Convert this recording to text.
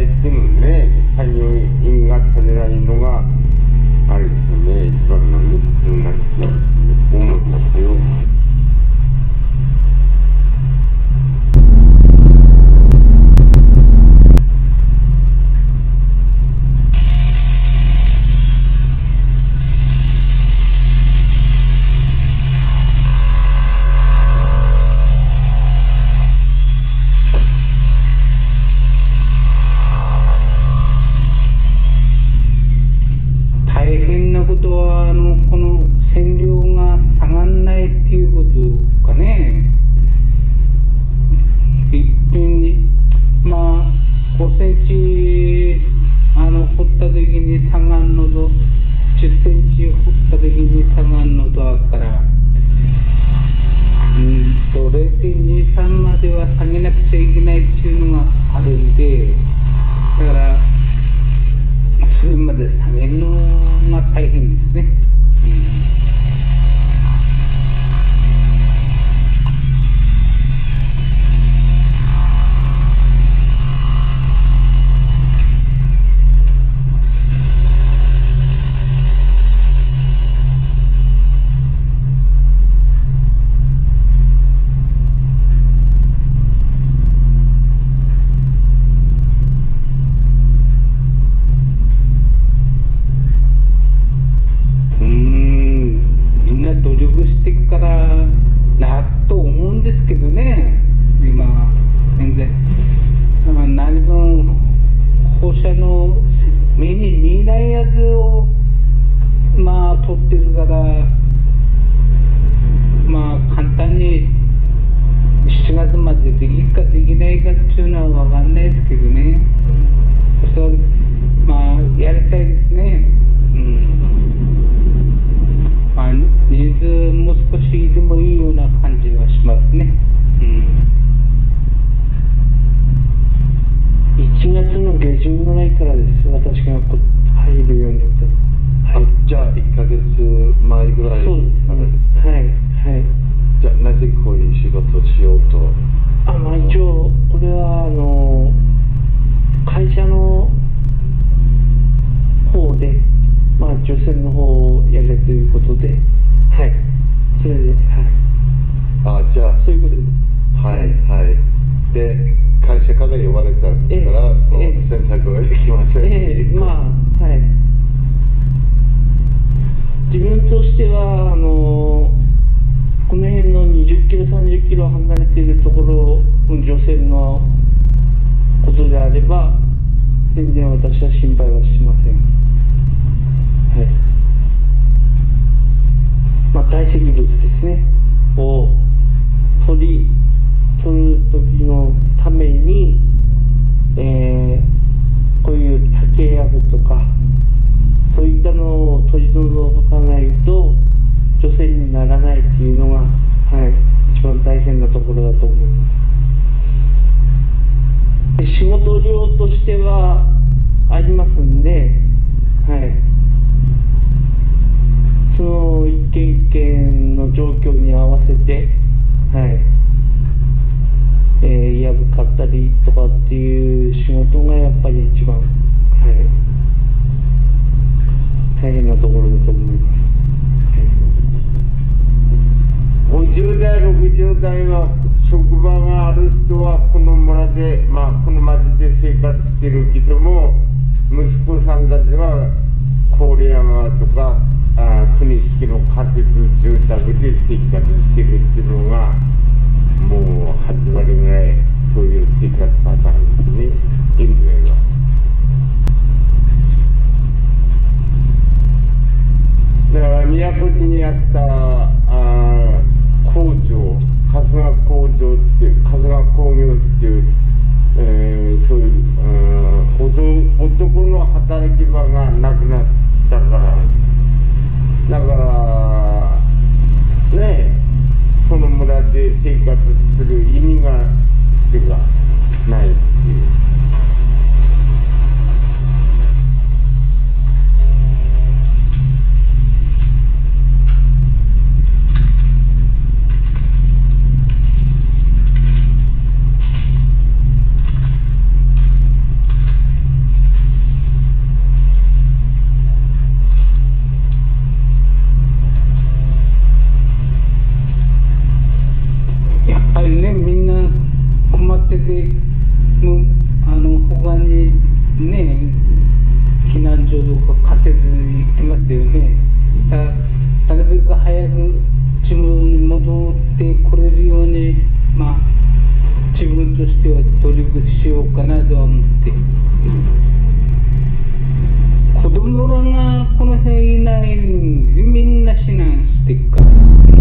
ないっていうのね、作業員がされないのが、あれですよね、0.23までは下げなくちゃいけないっちゅうの者の目に見えないやつをまあ撮ってるからまあ簡単に7月までできるかできないかっていうのは分かんないですけどね。それまあやりたいです私がこ入るようになったの。はい。じゃあ1ヶ月前ぐらいそうですね。はいはい。じゃあなぜこういう仕事をしようとあまあ一応これはあの会社の方でまあ除染の方をやれということで。はい。それではい。あじゃあそういうことです。はいはい。でから言われたから、え選択はできませんええまあはい自分としてはあのこの辺の20キロ30キロ離れているところの女性のことであれば全然私は心配はしませんの状況に合わせて、はい。えー、やぶ買ったりとかっていう仕事がやっぱり一番、はい、大変なところだと思います。はい。50代、60代の職場がある人はこの村で、まあ、この町で生活してるけども、息子さんたちは郡山とか、あ国式の仮設住宅で生活してるっていうのが、もう8割ぐらい、そういう生活パターンですね、現在は。だから宮古市にあった活する意味が、てなるべく早く自分に戻ってこれるように、まあ、自分としては努力しようかなとは思って、子供らがこの辺いないみんな避難してっから。